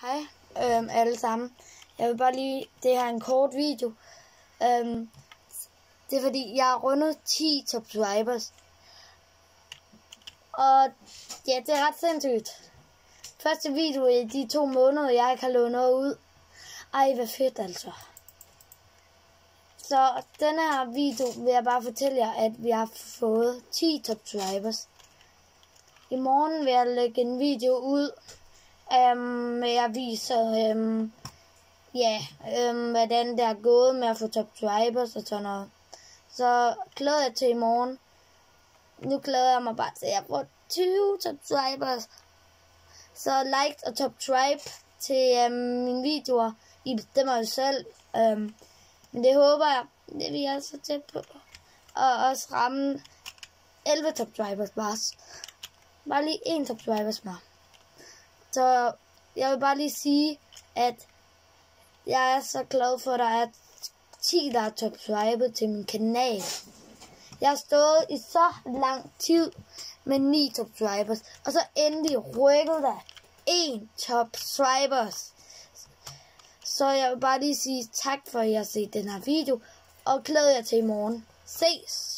Hej øhm, alle sammen. Jeg vil bare lige, det her er en kort video. Øhm, det er fordi, jeg har rundet 10 subscribers. Og ja, det er ret sindssygt. Første video i de to måneder, jeg ikke har lånet noget ud. Ej, hvad fedt altså. Så denne her video vil jeg bare fortælle jer, at vi har fået 10 subscribers. I morgen vil jeg lægge en video ud, Øhm, jeg viser, øhm, ja, øhm, hvordan det er gået med at få subscribers og sådan noget. Så glæder jeg til i morgen. Nu glæder jeg mig bare til, at jeg får 20 subscribers. Så like og subscribe til øhm, mine videoer. I bestemmer jo selv. Øhm, men det håber jeg, det vil jeg så tæt på. Og også ramme 11 subscribers bare. Bare lige en subscribers mere. Så jeg vil bare lige sige, at jeg er så glad for, at der er 10, der er subscribet til min kanal. Jeg har stået i så lang tid med 9 subscribers, og så endelig rykkede der en subscribers. Så jeg vil bare lige sige tak for, at I har set den her video, og glæder jer til i morgen. Ses!